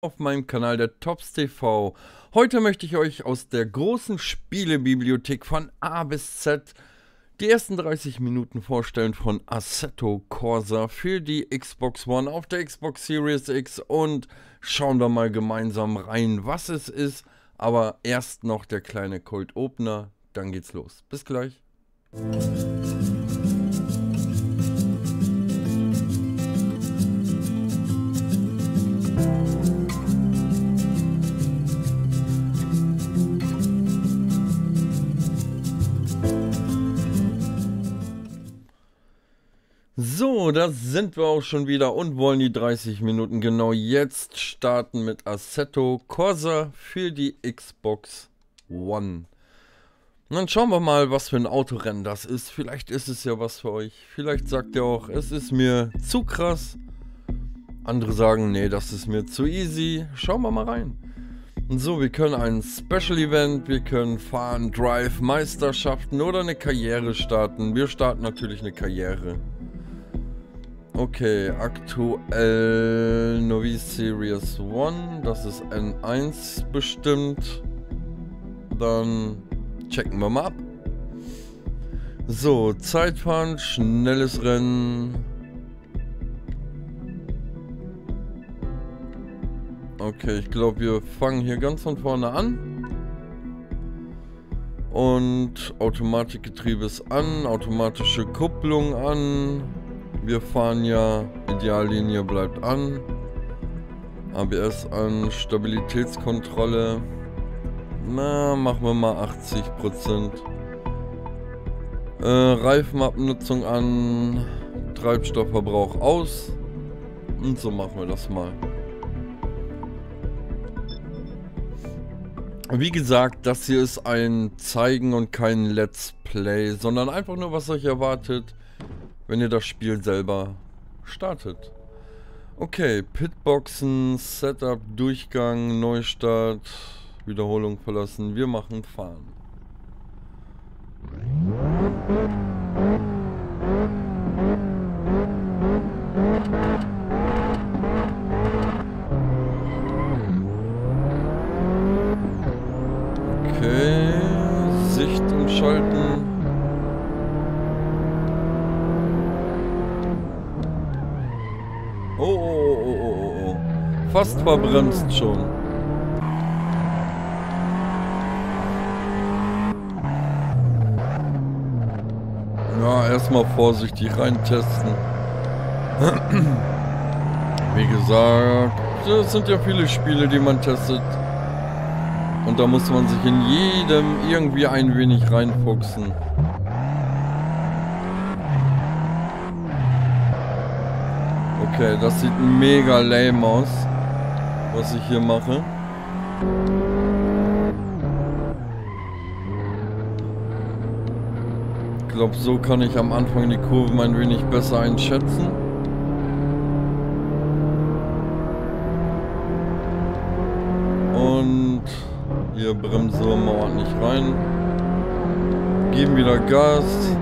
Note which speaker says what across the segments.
Speaker 1: auf meinem Kanal der Tops TV. Heute möchte ich euch aus der großen Spielebibliothek von A bis Z die ersten 30 Minuten vorstellen von Assetto Corsa für die Xbox One auf der Xbox Series X und schauen wir mal gemeinsam rein, was es ist. Aber erst noch der kleine Cold Opener, dann geht's los. Bis gleich. Da sind wir auch schon wieder und wollen die 30 Minuten genau jetzt starten mit Assetto Corsa für die Xbox One. Und dann schauen wir mal, was für ein Autorennen das ist. Vielleicht ist es ja was für euch. Vielleicht sagt ihr auch, es ist mir zu krass. Andere sagen, nee, das ist mir zu easy. Schauen wir mal rein. So, wir können ein Special Event, wir können fahren, Drive, Meisterschaften oder eine Karriere starten. Wir starten natürlich eine Karriere. Okay, aktuell Novice Series 1, das ist N1 bestimmt. Dann checken wir mal ab. So, Zeitfahren, schnelles Rennen. Okay, ich glaube, wir fangen hier ganz von vorne an. Und Automatikgetriebe ist an, automatische Kupplung an. Wir fahren ja, Ideallinie bleibt an. ABS an, Stabilitätskontrolle. Na, machen wir mal 80%. Äh, Reifenabnutzung an, Treibstoffverbrauch aus. Und so machen wir das mal. Wie gesagt, das hier ist ein Zeigen und kein Let's Play, sondern einfach nur, was euch erwartet wenn ihr das Spiel selber startet. Okay, Pitboxen, Setup, Durchgang, Neustart, Wiederholung verlassen. Wir machen Fahren. Okay, Sicht umschalten. Oh, oh, oh, oh, oh, oh. Fast verbremst schon. Ja, erstmal vorsichtig reintesten. Wie gesagt, es sind ja viele Spiele, die man testet. Und da muss man sich in jedem irgendwie ein wenig reinfuchsen. Okay, das sieht mega lame aus, was ich hier mache. Ich glaube, so kann ich am Anfang die Kurven ein wenig besser einschätzen. Und hier bremsen wir mal ordentlich rein. Geben wieder Gas.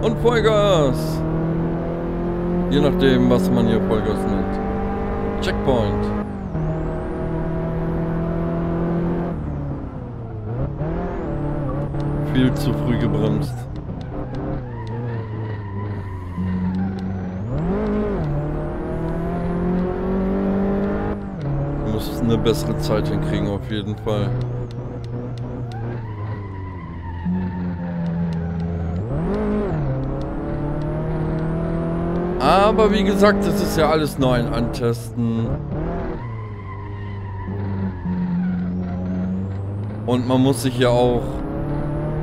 Speaker 1: Und Vollgas. Je nachdem, was man hier Vollgas nennt. Checkpoint. Viel zu früh gebremst. Muss eine bessere Zeit hinkriegen auf jeden Fall. Aber wie gesagt, das ist ja alles neu ein Antesten. Und man muss sich ja auch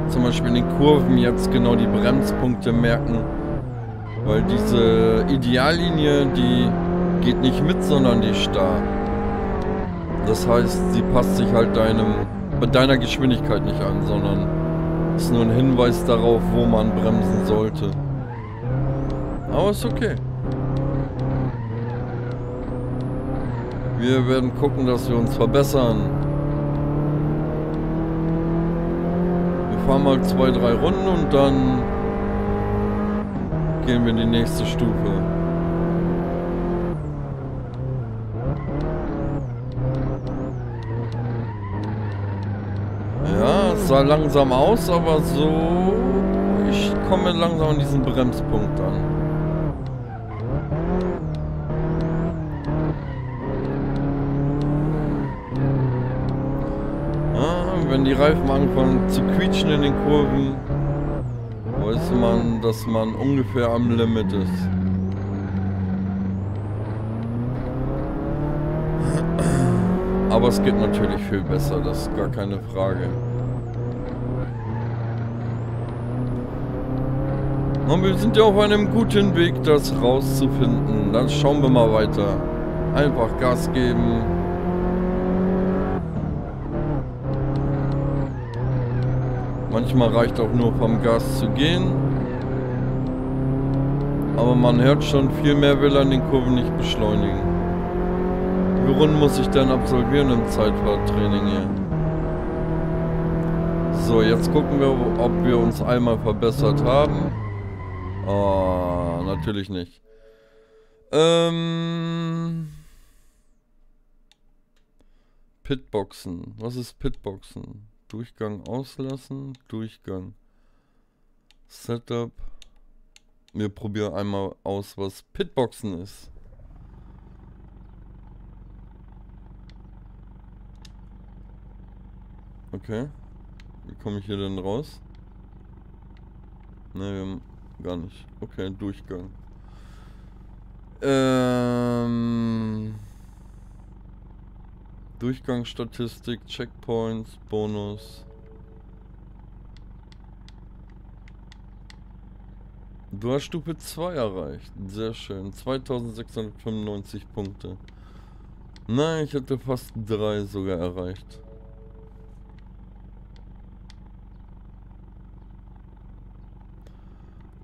Speaker 1: zum Beispiel in den Kurven jetzt genau die Bremspunkte merken. Weil diese Ideallinie, die geht nicht mit, sondern die starr. Das heißt, sie passt sich halt deinem, deiner Geschwindigkeit nicht an, sondern ist nur ein Hinweis darauf, wo man bremsen sollte. Aber ist okay. Wir werden gucken, dass wir uns verbessern. Wir fahren mal zwei, drei Runden und dann gehen wir in die nächste Stufe. Ja, es sah langsam aus, aber so... Ich komme langsam an diesen Bremspunkt an. Die Reifen anfangen zu quietschen in den Kurven, weiß man, dass man ungefähr am Limit ist. Aber es geht natürlich viel besser, das ist gar keine Frage. Und wir sind ja auf einem guten Weg, das rauszufinden. Dann schauen wir mal weiter. Einfach Gas geben. Manchmal reicht auch nur vom Gas zu gehen. Aber man hört schon, viel mehr will an den Kurven nicht beschleunigen. Wie Runden muss ich denn absolvieren im Zeitfahrtraining hier? So, jetzt gucken wir, ob wir uns einmal verbessert haben. Oh, natürlich nicht. Ähm... Pitboxen. Was ist Pitboxen? Durchgang auslassen, Durchgang. Setup. Wir probieren einmal aus, was Pitboxen ist. Okay. Wie komme ich hier denn raus? Ne, gar nicht. Okay, Durchgang. Ähm... Durchgangsstatistik, Checkpoints, Bonus. Du hast Stufe 2 erreicht. Sehr schön. 2695 Punkte. Nein, ich hätte fast 3 sogar erreicht.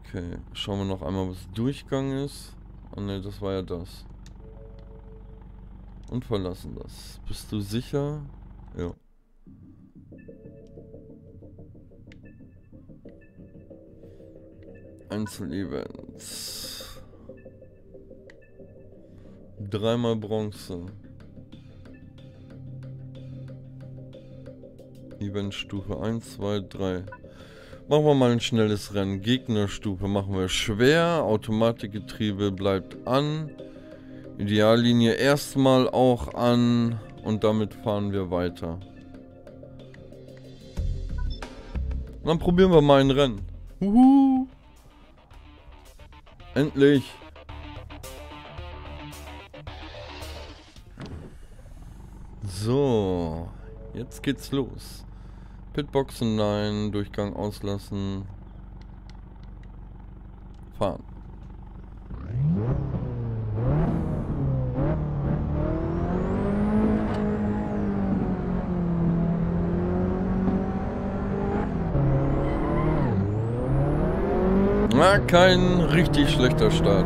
Speaker 1: Okay, schauen wir noch einmal, was Durchgang ist. Oh ne, das war ja das. Und verlassen das. Bist du sicher? Ja. Einzelevents. Dreimal Bronze. Eventstufe 1, 2, 3. Machen wir mal ein schnelles Rennen. Gegnerstufe machen wir schwer. Automatikgetriebe bleibt an. Ideallinie erstmal auch an. Und damit fahren wir weiter. Und dann probieren wir mal ein Rennen. Uhu. Endlich. So. Jetzt geht's los. Pitboxen nein, Durchgang auslassen. Fahren. Na, kein richtig schlechter Start.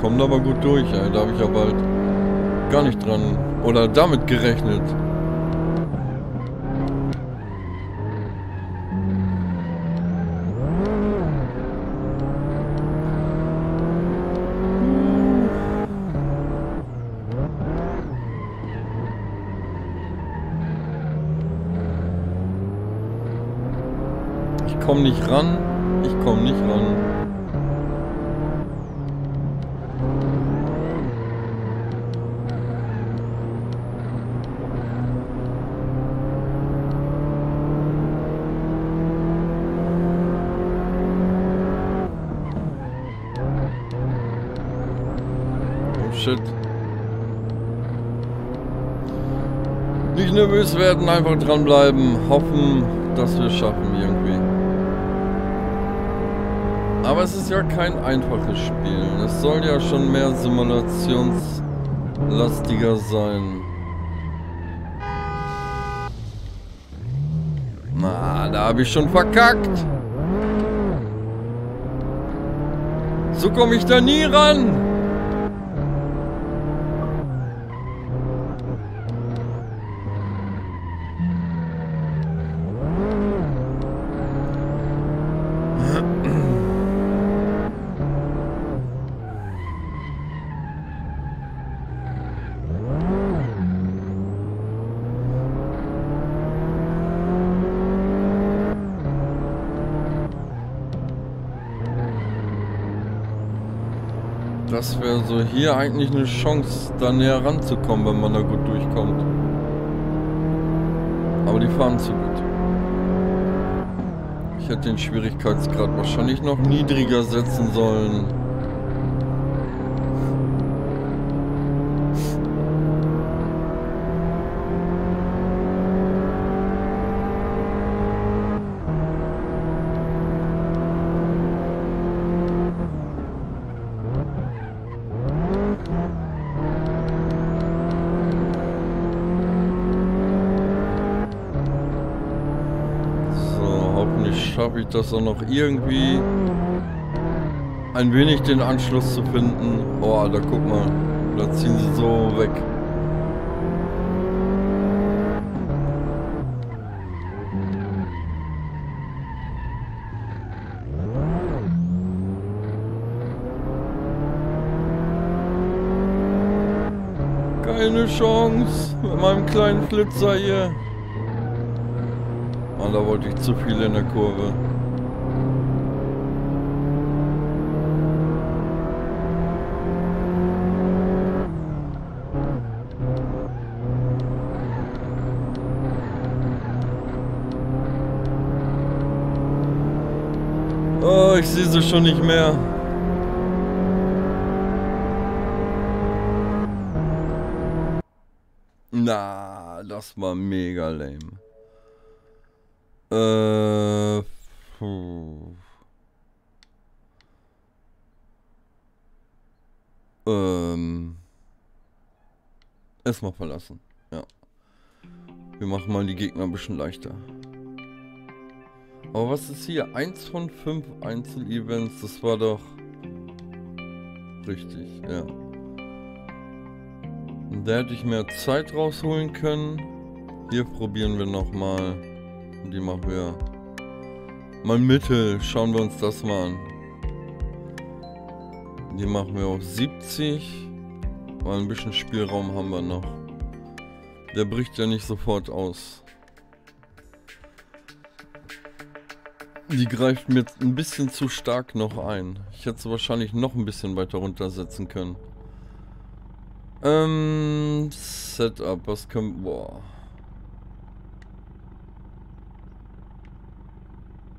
Speaker 1: kommt aber gut durch. Ey. Da habe ich aber halt gar nicht dran oder damit gerechnet. Ich komme nicht ran. Ich komme nicht ran. shit. Nicht nervös werden, einfach dranbleiben, hoffen, dass wir es schaffen irgendwie. Aber es ist ja kein einfaches Spiel. Es soll ja schon mehr simulationslastiger sein. Na, da habe ich schon verkackt. So komme ich da nie ran. Das wäre so hier eigentlich eine Chance, da näher ranzukommen, wenn man da gut durchkommt. Aber die fahren zu gut. Ich hätte den Schwierigkeitsgrad wahrscheinlich noch niedriger setzen sollen. Ich das auch noch irgendwie ein wenig den Anschluss zu finden. Oh, da guck mal. Da ziehen sie so weg. Keine Chance mit meinem kleinen Flitzer hier. Und da wollte ich zu viel in der Kurve. Oh, ich sehe sie schon nicht mehr. Na, das war mega lame. Äh. Puh. Ähm. Erstmal verlassen. Ja. Wir machen mal die Gegner ein bisschen leichter. Aber was ist hier? Eins von fünf Einzelevents. Das war doch richtig, ja. Da hätte ich mehr Zeit rausholen können. Hier probieren wir nochmal. mal. Die machen wir mal Mittel. Schauen wir uns das mal an. Die machen wir auf 70. Weil ein bisschen Spielraum haben wir noch. Der bricht ja nicht sofort aus. Die greift mir ein bisschen zu stark noch ein. Ich hätte sie wahrscheinlich noch ein bisschen weiter runtersetzen können. Ähm, Setup, was können... Boah.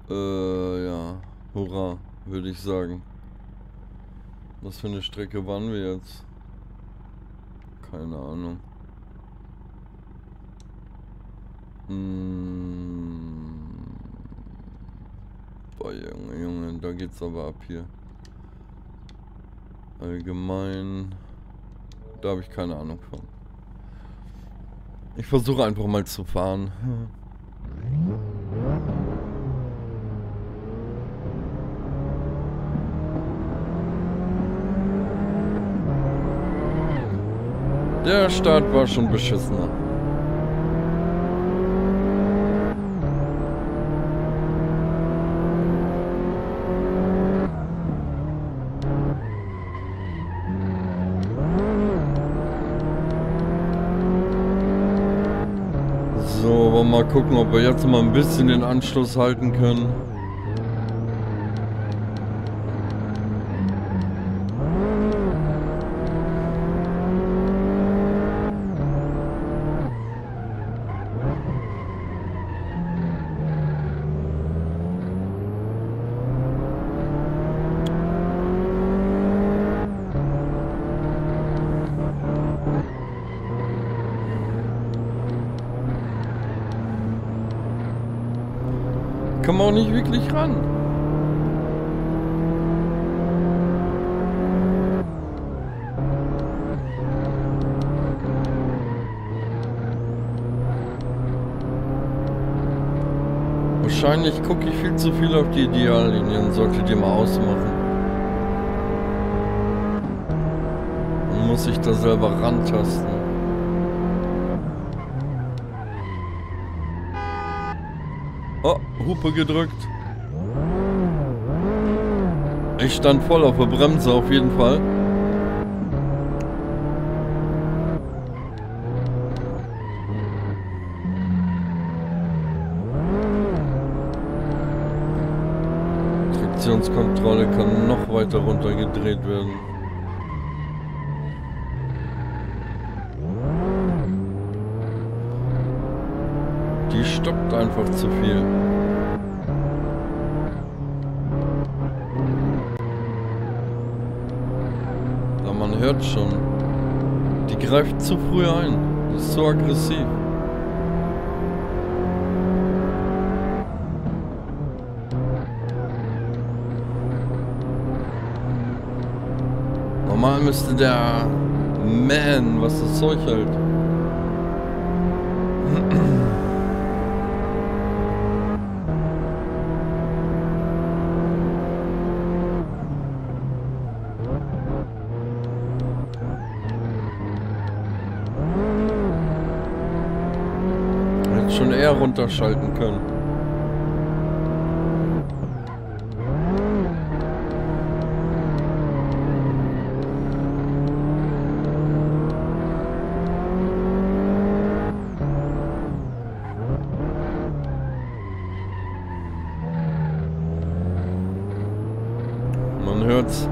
Speaker 1: Äh, ja. Hurra, würde ich sagen. Was für eine Strecke waren wir jetzt? Keine Ahnung. Hm. Boah, Junge, Junge, da geht's aber ab hier. Allgemein. Da habe ich keine Ahnung von. Ich versuche einfach mal zu fahren. Der Start war schon beschissener. So, wollen wir mal gucken, ob wir jetzt mal ein bisschen den Anschluss halten können. Kommen auch nicht wirklich ran. Wahrscheinlich gucke ich viel zu viel auf die Ideallinien, sollte die mal ausmachen. Muss ich da selber rantasten. Oh, Hupe gedrückt. Ich stand voll auf der Bremse auf jeden Fall. weiter runtergedreht werden. Die stoppt einfach zu viel. Aber man hört schon, die greift zu früh ein. Das ist so aggressiv. Normal müsste der Man, was das Zeug hält. Hätte schon eher runterschalten können. Man hört's.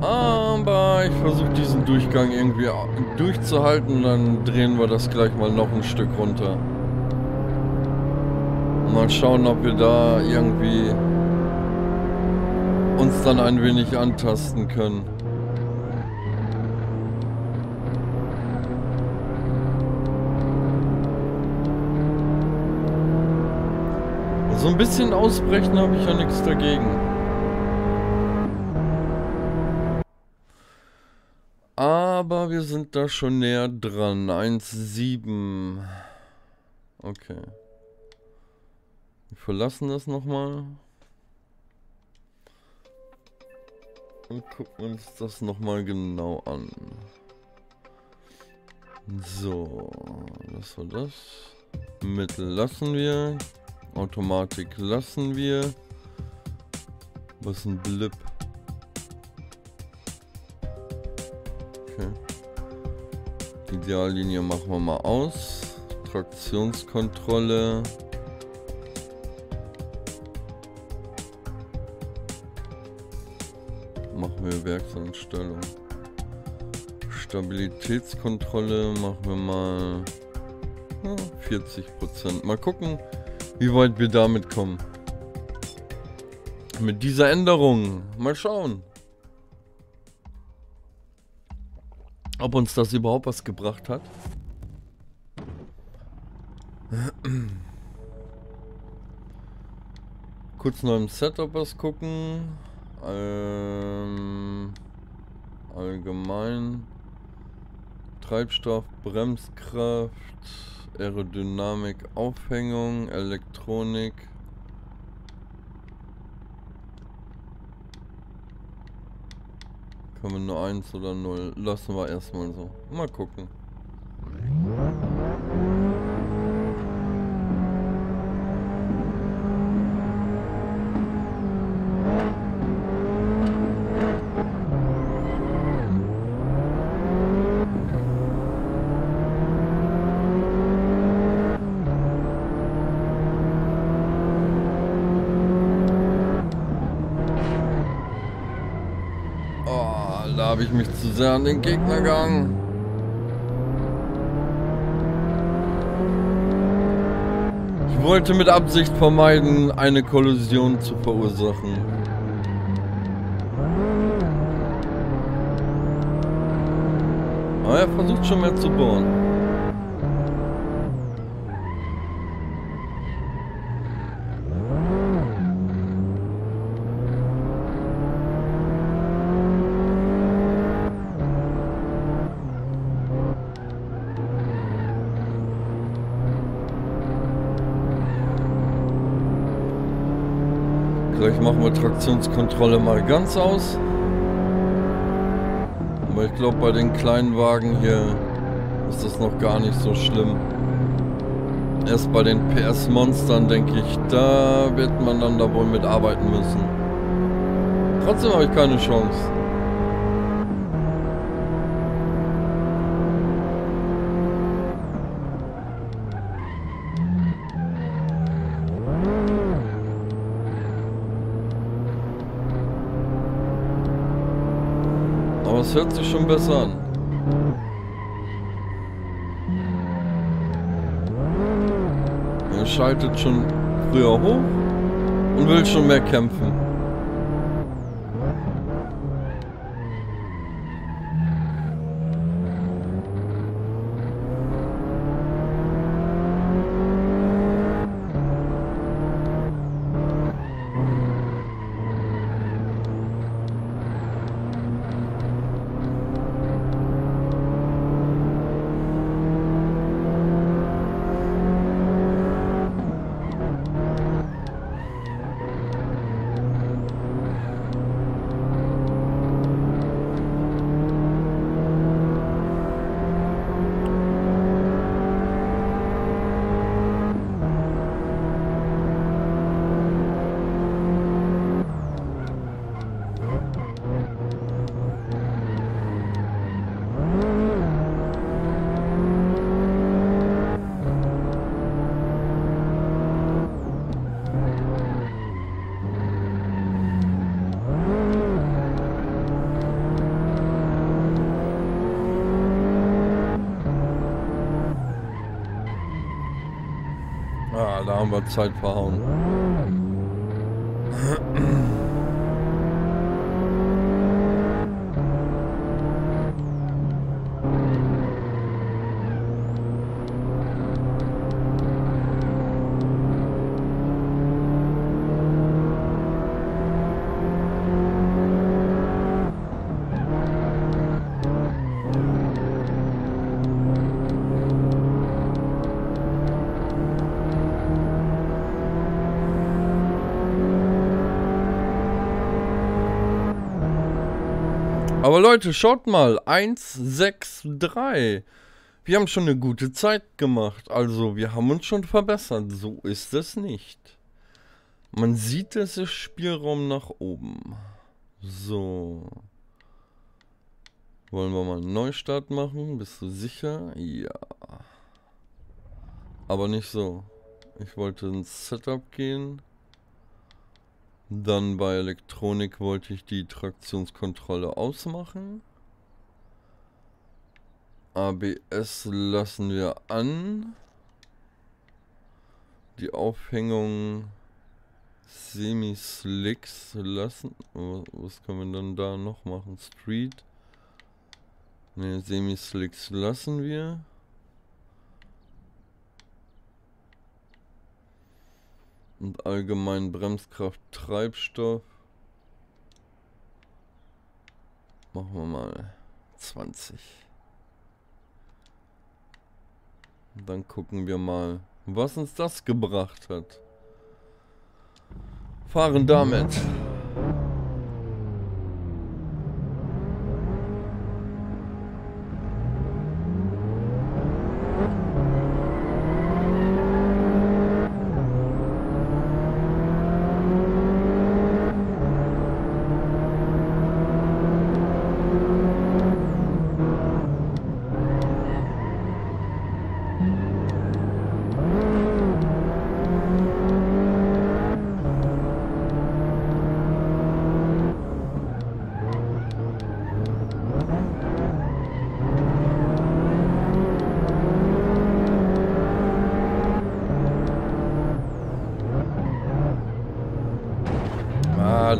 Speaker 1: Aber ich versuche diesen Durchgang irgendwie durchzuhalten, dann drehen wir das gleich mal noch ein Stück runter. Mal schauen, ob wir da irgendwie uns dann ein wenig antasten können. So ein bisschen ausbrechen habe ich ja nichts dagegen. Aber wir sind da schon näher dran. 1,7. Okay. Wir verlassen das nochmal. Und gucken uns das nochmal genau an. So, das war das. Mittel lassen wir. Automatik lassen wir. Was ein Blip? Ideallinie machen wir mal aus. Traktionskontrolle. Machen wir Werkseinstellung. Stabilitätskontrolle machen wir mal ja, 40%. Mal gucken, wie weit wir damit kommen. Mit dieser Änderung. Mal schauen. Ob uns das überhaupt was gebracht hat. Kurz noch im Setup was gucken. Ähm, allgemein. Treibstoff, Bremskraft, Aerodynamik, Aufhängung, Elektronik. Können wir nur eins oder null? Lassen wir erstmal so. Mal gucken. Oh, da habe ich mich zu sehr an den Gegner gegangen. Ich wollte mit Absicht vermeiden, eine Kollision zu verursachen. Aber er versucht schon mehr zu bohren. Gleich machen wir Traktionskontrolle mal ganz aus. Aber ich glaube, bei den kleinen Wagen hier ist das noch gar nicht so schlimm. Erst bei den PS-Monstern, denke ich, da wird man dann da wohl mitarbeiten müssen. Trotzdem habe ich keine Chance. Aber es hört sich schon besser an. Er schaltet schon früher hoch und will schon mehr kämpfen. Wir Zeit verhauen. Aber Leute, schaut mal. 1, 6, 3. Wir haben schon eine gute Zeit gemacht. Also, wir haben uns schon verbessert. So ist es nicht. Man sieht, es ist Spielraum nach oben. So. Wollen wir mal einen Neustart machen? Bist du sicher? Ja. Aber nicht so. Ich wollte ins Setup gehen. Dann bei Elektronik wollte ich die Traktionskontrolle ausmachen. ABS lassen wir an. Die Aufhängung Semi-Slicks lassen. Was können wir dann da noch machen? Street. Ne, Semi-Slicks lassen wir. Und allgemein Bremskraft, Treibstoff. Machen wir mal 20. Und dann gucken wir mal, was uns das gebracht hat. Fahren damit.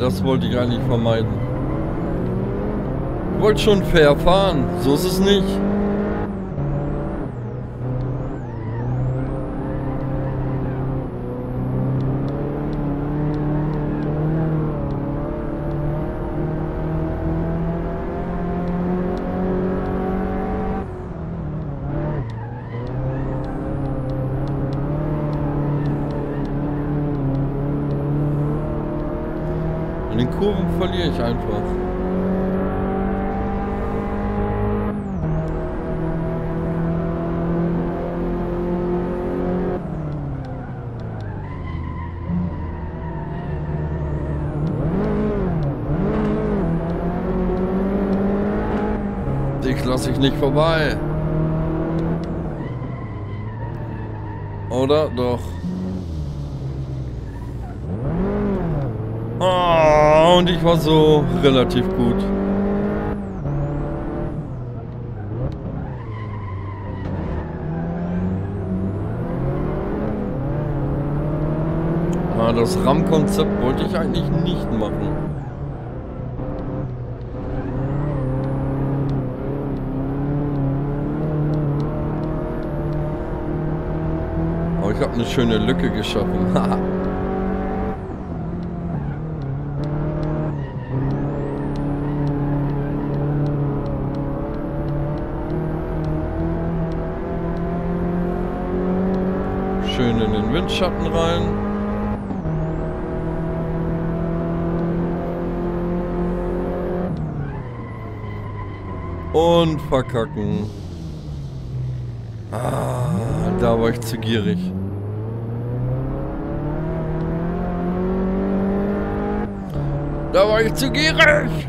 Speaker 1: Das wollte ich eigentlich vermeiden. Ich wollte schon fair fahren, so ist es nicht. Ich einfach. Dich lasse ich nicht vorbei. Oder? Doch. Oh, und ich war so relativ gut. Ah, das RAM-Konzept wollte ich eigentlich nicht machen. Aber ich habe eine schöne Lücke geschaffen. schön in den Windschatten rein. Und verkacken. Ah, da war ich zu gierig. Da war ich zu gierig.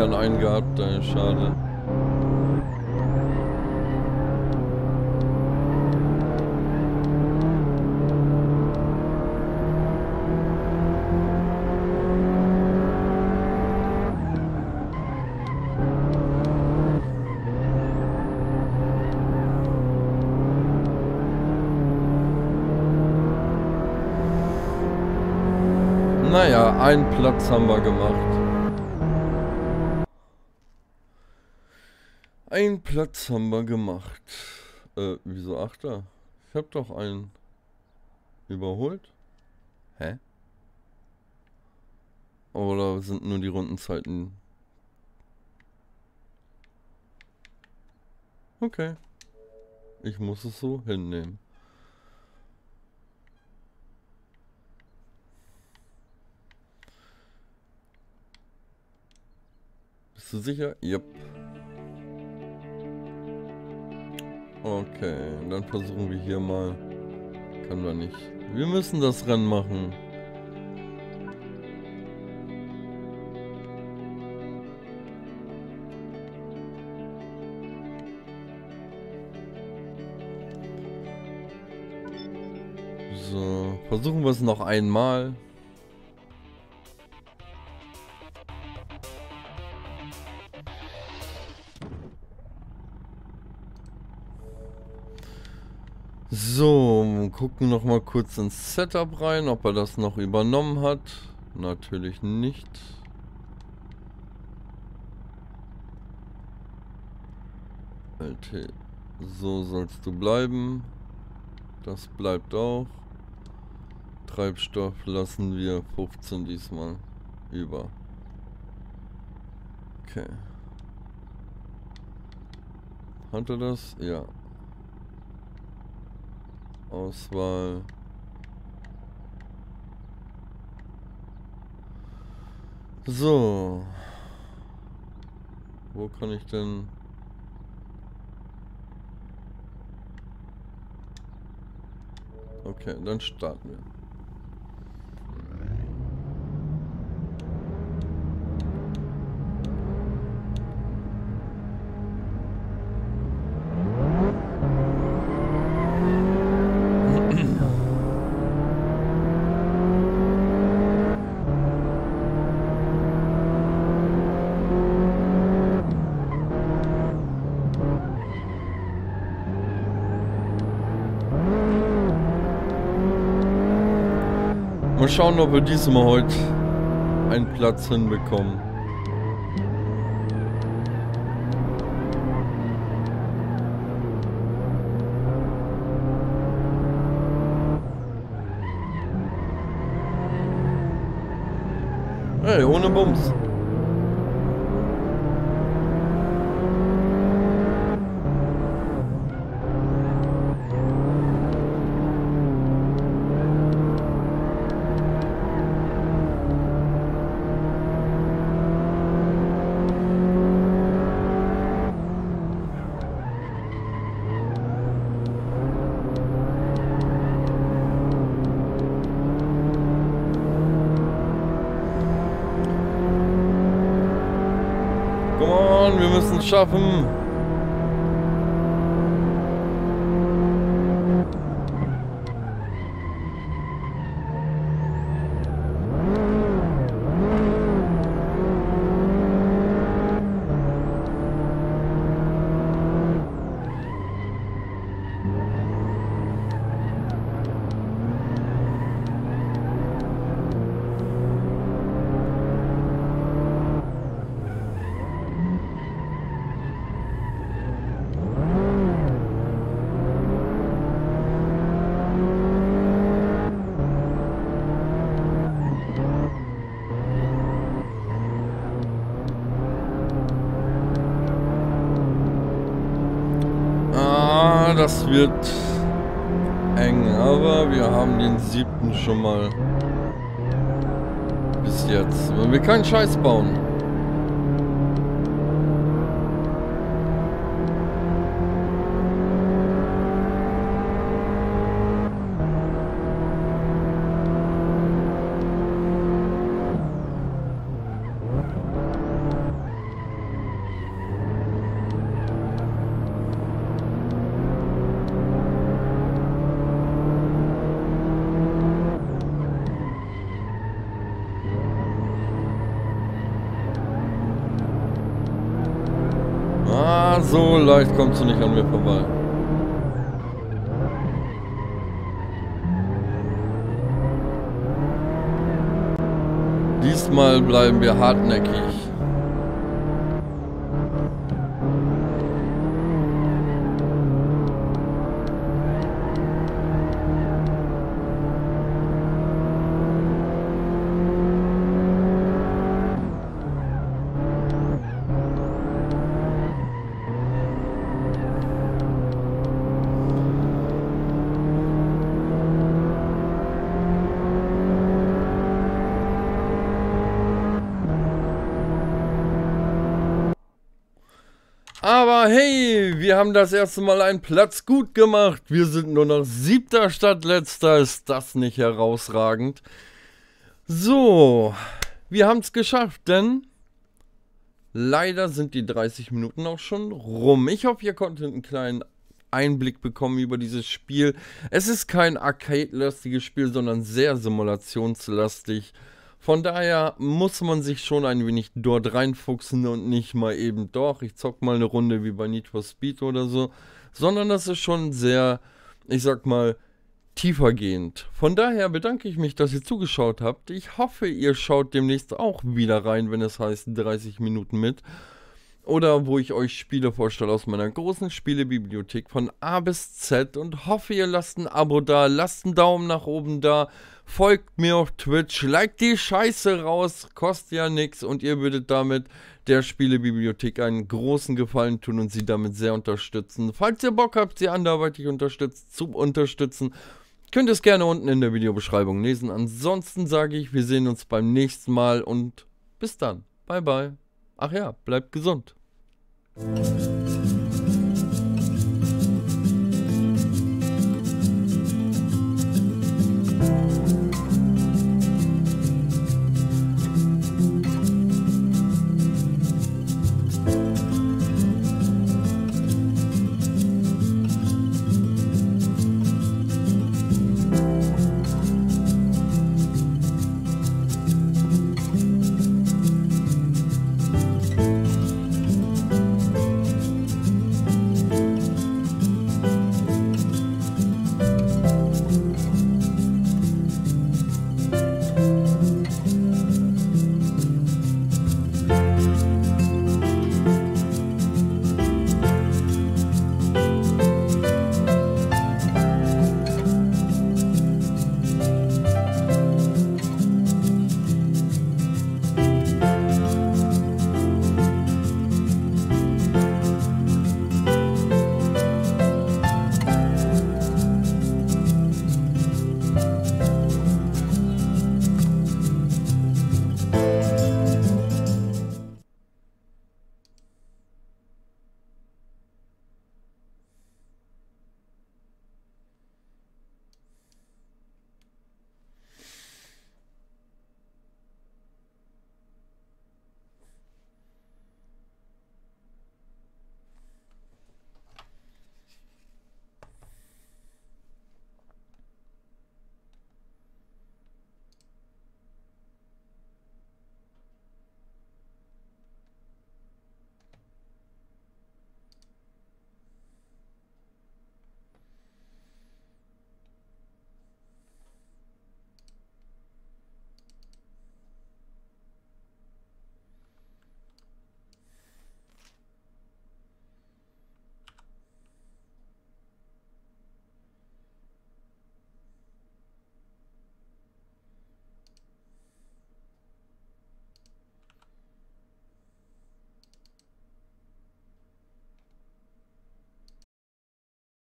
Speaker 1: Gern einen gehabt, ey, schade. Naja, einen Platz haben wir gemacht. Ein Platz haben wir gemacht. Äh, wieso Achter? Ich hab doch einen überholt. Hä? Oder sind nur die Rundenzeiten? Okay. Ich muss es so hinnehmen. Bist du sicher? Yep. Okay, dann versuchen wir hier mal. Können wir nicht. Wir müssen das Rennen machen. So, versuchen wir es noch einmal. So, gucken noch mal kurz ins Setup rein, ob er das noch übernommen hat. Natürlich nicht. LT, so sollst du bleiben. Das bleibt auch. Treibstoff lassen wir 15 diesmal über. Okay. Hat er das? Ja. Auswahl. So. Wo kann ich denn... Okay, dann starten wir. Schauen, ob wir diesmal heute einen Platz hinbekommen. Hey, ohne Bums. Schaffen. Das wird eng, aber wir haben den siebten schon mal bis jetzt. Wenn wir keinen Scheiß bauen. so leicht kommst du nicht an mir vorbei. Diesmal bleiben wir hartnäckig. Aber hey, wir haben das erste Mal einen Platz gut gemacht. Wir sind nur noch siebter statt letzter. Ist das nicht herausragend? So, wir haben es geschafft, denn leider sind die 30 Minuten auch schon rum. Ich hoffe, ihr konntet einen kleinen Einblick bekommen über dieses Spiel. Es ist kein arcade-lastiges Spiel, sondern sehr simulationslastig. Von daher muss man sich schon ein wenig dort reinfuchsen und nicht mal eben doch, ich zock mal eine Runde wie bei Need for Speed oder so, sondern das ist schon sehr, ich sag mal, tiefergehend. Von daher bedanke ich mich, dass ihr zugeschaut habt. Ich hoffe, ihr schaut demnächst auch wieder rein, wenn es heißt 30 Minuten mit. Oder wo ich euch Spiele vorstelle aus meiner großen Spielebibliothek von A bis Z und hoffe, ihr lasst ein Abo da, lasst einen Daumen nach oben da, folgt mir auf Twitch, liked die Scheiße raus, kostet ja nichts und ihr würdet damit der Spielebibliothek einen großen Gefallen tun und sie damit sehr unterstützen. Falls ihr Bock habt, sie anderweitig unterstützt, zu unterstützen, könnt ihr es gerne unten in der Videobeschreibung lesen. Ansonsten sage ich, wir sehen uns beim nächsten Mal und bis dann. Bye bye. Ach ja, bleibt gesund.